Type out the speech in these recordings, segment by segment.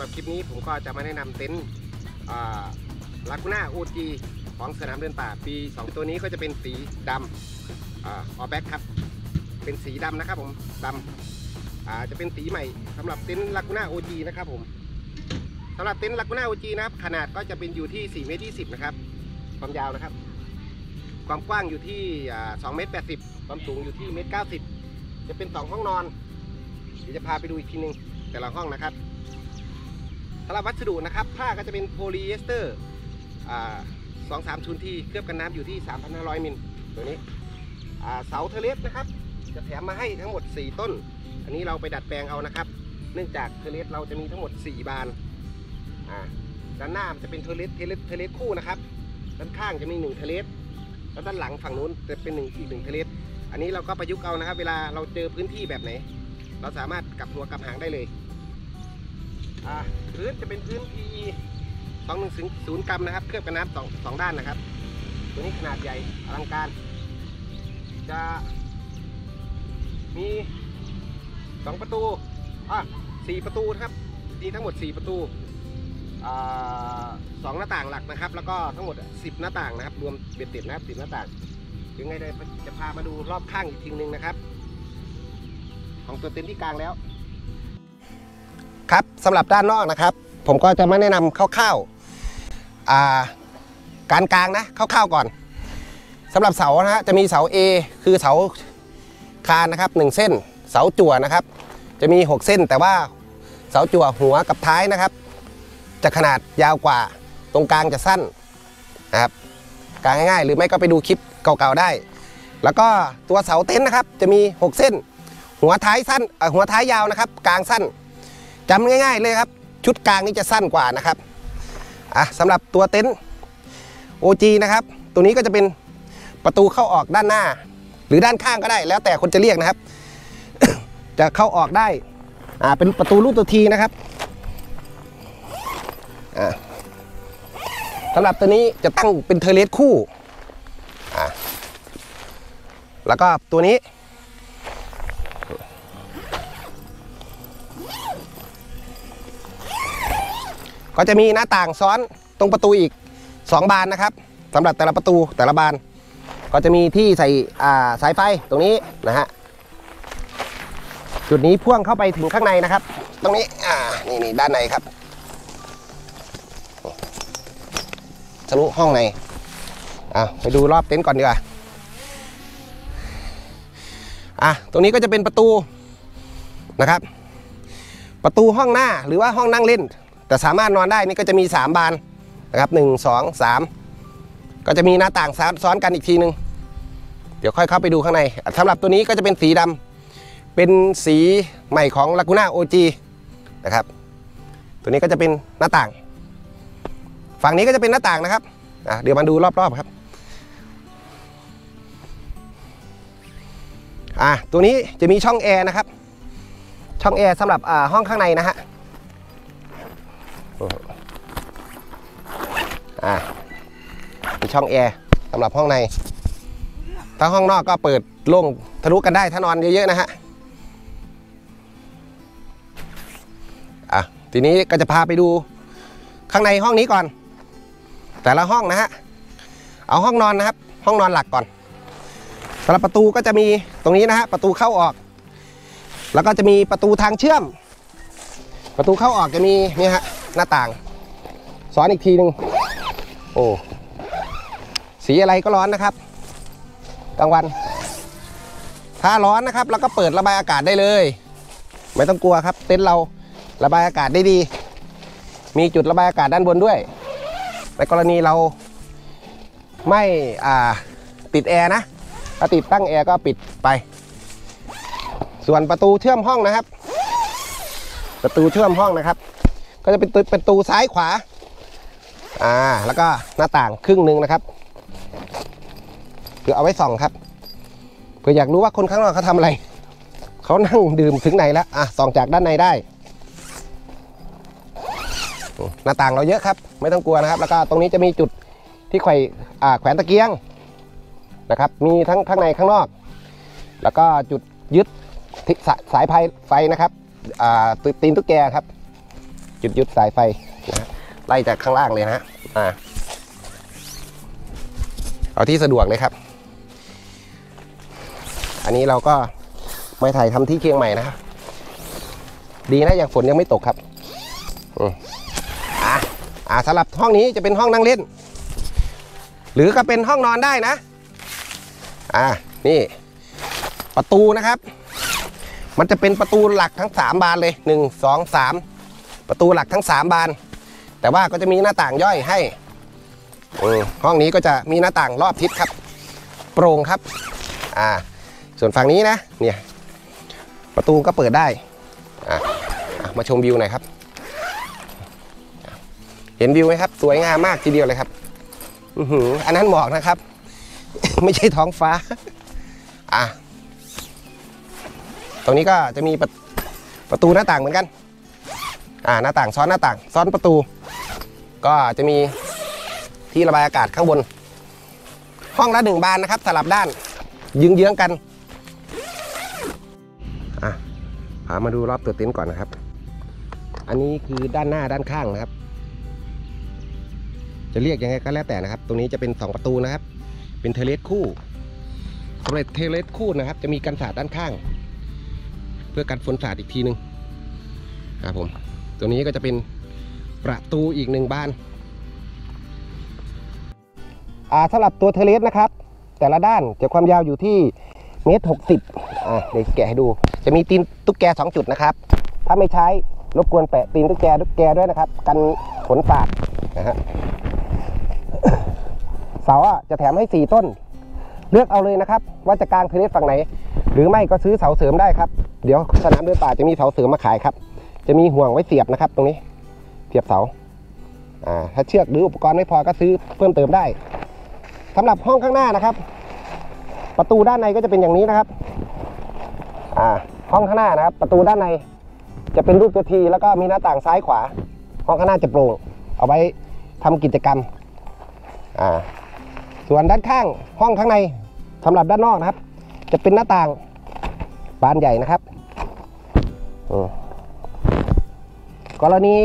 หรับคลิปนี้ผมก็จะมาแนะนำเต็นท์ลากูน่าโอจีของสนามเดินป่าปี 2 ตัวนี้ก็จะเป็นสีดำออแบ็คครับ เป็นสีดำนะครับผมดำจะเป็นสีใหม่สำหรับเต็นท์ลากูน่าโอจีนะครับผมสำหรับเต็นท์ลากูน่าโอจีนะครับ ขนาดก็จะเป็นอยู่ที่4เมตร20นะครับ ความยาวนะครับ ความกว้างอยู่ที่อ่า2เมตร80 ความสูงอยู่ที่เมตร90 จะเป็น 2 ห้องนอนเดี๋ยวจะพาไปดูอีกทีหนึงแต่ละห้องนะครับ สำหรับวัสดุนะครับผ้าก็จะเป็นโพลีเอสเตอร์สองสามชุนที่เคลือบกันน้ำอยู่ที่ 3,500 มิลตัวนี้เสา terrace นะครับ จะแถมมาให้ทั้งหมด 4 ต้น อันนี้เราไปดัดแปลงเอานะครับ เนื่องจาก terrace เราจะมีทั้งหมด 4 บานด้านหน้าจะเป็น terrace terrace terrace คู่นะครับ ด้านข้างจะมี1 terrace แล้วด้านหลังฝั่งนู้นจะเป็นหนึ่งอีกหนึ่ง terraceอันนี้เราก็ประยุกต์เอานะครับ เวลาเราเจอพื้นที่แบบไหน เราสามารถกลับหัวกลับหางได้เลย พื้นจะเป็นพื้น PE 210กรัมนะครับ เคลือบกันน้ำสองสองด้านนะครับ ตัวนี้ขนาดใหญ่อลังการ จะมีสองประตูอะสี่ประตูนะครับมีทั้งหมด 4 ประตูสองหน้าต่างหลักนะครับ แล้วก็ทั้งหมด 10 หน้าต่างนะครับ รวมเบ็ดเสร็จนะครับ10 หน้าต่างยังไงเดี๋ยวจะพามาดูรอบข้างอีกทีนึงนะครับ ของตัวเต็นท์ที่กลางแล้ว ครับสำหรับด้านนอกนะครับ ผมก็จะมาแนะนำคร่าวๆการกลางนะคร่าวๆก่อนสำหรับเสานะฮะจะมีเสา A คือเสาคานนะครับ 1 เส้น เสาจั่วนะครับ จะมี 6 เส้น แต่ว่าเสาจั่วหัวกับท้ายนะครับ จะขนาดยาวกว่าตรงกลางจะสั้นนะครับกลางง่ายๆ หรือไม่ก็ไปดูคลิปเก่าๆได้ แล้วก็ตัวเสาเต็นท์นะครับ จะมี 6 เส้น หัวท้ายสั้นหัวท้ายยาวนะครับ กลางสั้น จำง่าย ๆเลยครับ ชุดกลางนี่จะสั้นกว่านะครับอะสำหรับตัวเต็นท์ OG นะครับ ตัวนี้ก็จะเป็นประตูเข้าออกด้านหน้า หรือด้านข้างก็ได้ แล้วแต่คนจะเรียกนะครับ จะเข้าออกได้อ่าเป็นประตูลูกตัวทีนะครับอ่าสำหรับตัวนี้จะตั้งเป็นเทเลสคู่อ่าแล้วก็ตัวนี้ ก็จะมีหน้าต่างซ้อนตรงประตูอีก 2 บานนะครับสำหรับแต่ละประตูแต่ละบาน ก็จะมีที่ใส่สายไฟตรงนี้นะฮะจุดนี้พ่วงเข้าไปถึงข้างในนะครับ ตรงนี้อ่านี่นี่ด้านในครับทะลุห้องในอะไปดูรอบเต็นท์ก่อนดีกว่าอะตรงนี้ก็จะเป็นประตูนะครับ ประตูห้องหน้าหรือว่าห้องนั่งเล่น แต่สามารถนอนได้นี่ก็จะมี 3 บานนะครับ1 2 3ก็จะมีหน้าต่างซ้อนกันอีกทีนึง เดี๋ยวค่อยเข้าไปดูข้างในสำหรับตัวนี้ก็จะเป็นสีดำเป็นสีใหม่ของ Laguna OG นะครับ ตัวนี้ก็จะเป็นหน้าต่าง ฝั่งนี้ก็จะเป็นหน้าต่างนะครับเดี๋ยวมาดูรอบๆครับอะตัวนี้จะมีช่องแอร์นะครับ ช่องแอร์สำหรับอ่าห้องข้างในนะฮะ อ่ามีช่องแอร์สำหรับห้องใน ถ้าห้องนอกก็เปิดโล่งทะลุกันได้ถ้านอนเยอะๆนะฮะอะทีนี้ก็จะพาไปดูข้างในห้องนี้ก่อน แต่ละห้องนะฮะ เอาห้องนอนนะครับ ห้องนอนหลักก่อนสำหรับประตูก็จะมีตรงนี้นะฮะประตูเข้าออก แล้วก็จะมีประตูทางเชื่อม ประตูเข้าออกจะมีนี่ฮะ หน้าต่างซ้อนอีกทีหนึ่งโอ้สีอะไรก็ร้อนนะครับกลางวัน ถ้าร้อนนะครับเราก็เปิดระบายอากาศได้เลย ไม่ต้องกลัวครับ เต็นท์เราระบายอากาศได้ดี มีจุดระบายอากาศด้านบนด้วยในกรณีเราไม่อ่าติดแอร์นะถ้าติดตั้งแอร์ก็ปิดไป ส่วนประตูเชื่อมห้องนะครับ ประตูเชื่อมห้องนะครับ ก็จะเป็นประตูซ้ายขวา อ่า แล้วก็หน้าต่างครึ่งหนึ่งนะครับคือเอาไว้ส่องครับเพื่ออยากรู้ว่าคนข้างนอกเขาทำอะไรเขานั่งดื่มถึงไหนแล้วอะส่องจากด้านในได้ หน้าต่างเราเยอะครับ ไม่ต้องกลัวนะครับ แล้วก็ตรงนี้จะมีจุดที่ไขว่อ่าแขวนตะเกียงนะครับ มีทั้งข้างในข้างนอก แล้วก็จุดยึดสายสายไฟไฟนะครับอ่าตีนตุ๊กแกครับ จุดยึดสายไฟนะไล่จากข้างล่างเลยนะอ่าเอาที่สะดวกเลยครับ อันนี้เราก็ไม่ถ่ายทำที่เชียงใหม่นะครับ ดีนะยังฝนยังไม่ตกครับอืมอะอ่าสำหรับห้องนี้จะเป็นห้องนั่งเล่น หรือก็เป็นห้องนอนได้นะ อ่านี่ ประตูนะครับ มันจะเป็นประตูหลักทั้ง 3 บานเลย 1 2 3 ประตูหลักทั้ง 3 บาน แต่ว่าก็จะมีหน้าต่างย่อยให้ห้องนี้ก็จะมีหน้าต่างรอบทิศครับ โปร่งครับอ่าส่วนฝั่งนี้นะเนี่ยประตูก็เปิดได้อะอะมาชมวิวหน่อยครับ เห็นวิวไหมครับ สวยงามมากทีเดียวเลยครับอือหืออันนั้นหมอกนะครับ ไม่ใช่ท้องฟ้าอะตรงนี้ก็จะมีประประตูหน้าต่างเหมือนกัน อ่าหน้าต่างซ้อนหน้าต่าง ซ้อนประตู ก็จะมีที่ระบายอากาศข้างบน ห้องละหนึ่งบานนะครับสลับด้านยืงเยื้องกันอะพามาดูรอบตัวเต็นท์ก่อนนะครับ อันนี้คือด้านหน้าด้านข้างนะครับ จะเรียกยังไงก็แล้วแต่นะครับ ตรงนี้จะเป็น 2 ประตูนะครับ เป็นเทเลสคู่สำหรับเทเลสคู่นะครับ จะมีกันสาดด้านข้าง เพื่อกันฝนสาดอีกทีหนึ่งครับผม ตัวนี้ก็จะเป็นประตูอีกหนึ่งบานอ่าสำหรับตัวเทเลสนะครับ แต่ละด้านจะความยาวอยู่ที่เมตรหกสิบอ่าเดี๋ยวแกะให้ดู จะมีตีนตุ๊กแกสองจุดนะครับ ถ้าไม่ใช้รบกวนแปะตีนตุ๊กแกตุ๊กแกด้วยนะครับ กันฝนสาดนะฮะเสาอะจะแถมให้4ต้น เลือกเอาเลยนะครับ ว่าจะกางเทเลสฝั่งไหน หรือไม่ก็ซื้อเสาเสริมได้ครับ เดี๋ยวสนามเดินป่าจะมีเสาเสริมมาขายครับ จะมีห่วงไว้เสียบนะครับ ตรงนี้เสียบเสาถ้าเชือกหรืออุปกรณ์ไม่พอก็ซื้อเพิ่มเติมได้สำหรับห้องข้างหน้านะครับ ประตูด้านในก็จะเป็นอย่างนี้นะครับห้องข้างหน้านะครับ ประตูด้านในจะเป็นรูปตัวทีแล้วก็มีหน้าต่างซ้ายขวา ห้องข้างหน้าจะโปร่งเอาไว้ทำกิจกรรมส่วนด้านข้างห้องข้างในสำหรับด้านนอกนะครับ จะเป็นหน้าต่างบานใหญ่นะครับอ กรณี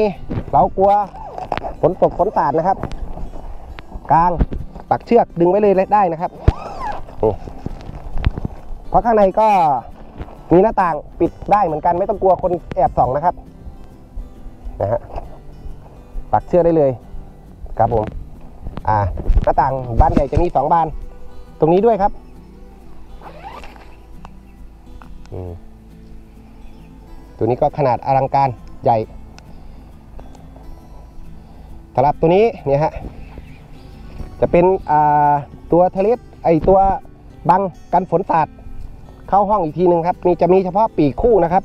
เรากลัวฝนตกฝนสาดนะครับ กลางปักเชือกดึงไว้เลยได้นะครับนี่เพราะข้างในก็มีหน้าต่างปิดได้เหมือนกันไม่ต้องกลัวคนแอบส่องนะครับนะฮะปักเชือกได้เลยครับผมอ่าหน้าต่างบานใหญ่จะมีสองบาน ตรงนี้ด้วยครับอืมตัวนี้ก็ขนาดอลังการใหญ่ สำหรับตัวนี้เนี่ยฮะจะเป็นตัวเทเลสไอตัวบังกันฝนสาดเข้าห้องอีกทีหนึ่งครับ มีจะมีเฉพาะปีกคู่นะครับ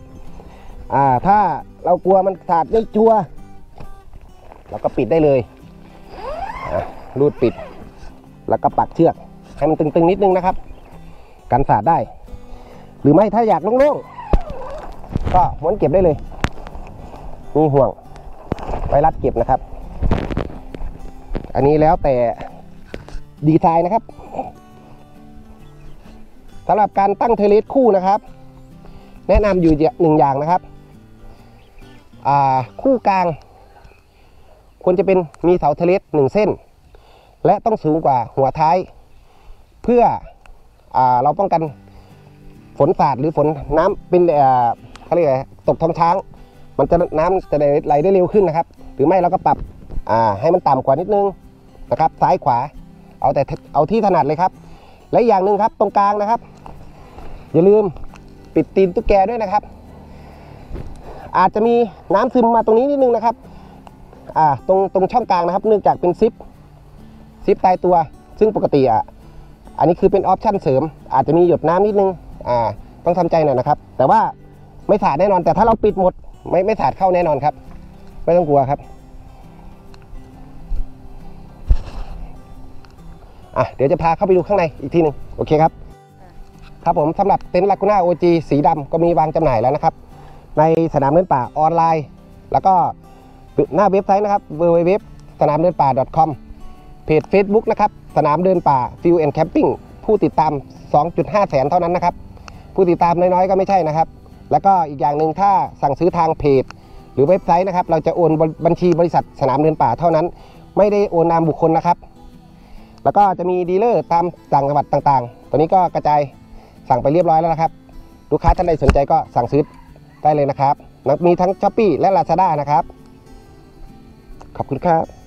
ถ้าเรากลัวมันสาดไม่จัวเราก็ปิดได้เลยรูดปิด แล้วก็ปักเชือก ให้มันตึงๆนิดนึงนะครับ กันสาดได้ หรือไม่ถ้าอยากโล่งๆก็ม้วนเก็บได้เลย มีห่วงไวรัดเก็บนะครับ อันนี้แล้วแต่ดีไซน์นะครับสำหรับการตั้งเทเลสคู่นะครับ แนะนำอยู่หนึ่งอย่างนะครับ คู่กลาง ควรจะเป็นมีเสาเทเลสหนึ่งเส้น และต้องสูงกว่าหัวท้าย เพื่ออาเราป้องกันฝนสาดหรือฝนน้ำเป็นเอ่อเขาเรียกอะไรตกท้องช้าง มันจะน้ำจะไหลได้เร็วขึ้นนะครับ หรือไม่เราก็ปรับ อ่าให้มันต่ำกว่านิดนึงนะครับซ้ายขวา เอาแต่เอาที่ถนัดเลยครับ และอย่างหนึ่งครับตรงกลางนะครับ อย่าลืมปิดตีนตุ๊กแกด้วยนะครับ อาจจะมีน้ำซึมมาตรงนี้นิดนึงนะครับอ่าตรงตรงช่องกลางนะครับ เนื่องจากเป็นซิปซิปตายตัว ซึ่งปกติอะอันนี้คือเป็นออปชั่นเสริม อาจจะมีหยดน้ำนิดนึงอ่าต้องทำใจหน่อยนะครับ แต่ว่าไม่สาดแน่นอนแต่ถ้าเราปิดหมด ไม่ไม่สาดเข้าแน่นอนครับ ไม่ต้องกลัวครับ อะเดี๋ยวจะพาเข้าไปดูข้างในอีกทีหนึ่งโอเคครับ ครับผมสำหรับเต็นท์ลากูน่าโอจีสีดำก็มีวางจำหน่ายแล้วนะครับ ในสนามเดินป่าออนไลน์ แล้วก็หน้าเว็บไซต์นะครับ www สนามเดินป่า .com เพจ Facebook นะครับสนามเดินป่า Field and Camping ผู้ติดตาม 2.5 แสนเท่านั้นนะครับ ผู้ติดตามน้อยๆก็ไม่ใช่นะครับ แล้วก็อีกอย่างหนึ่งถ้าสั่งซื้อทางเพจ หรือเว็บไซต์นะครับ เราจะโอนบัญชีบริษัทสนามเดินป่าเท่านั้น ไม่ได้โอนนามบุคคลนะครับ แล้วก็จะมีดีลเลอร์ตามต่างจังหวัดต่างๆ ตัวนี้ก็กระจายสั่งไปเรียบร้อยแล้วนะครับ ลูกค้าท่านใดสนใจก็สั่งซื้อได้เลยนะครับ มีทั้ง Shopee และลาซาด้านะครับ ขอบคุณครับ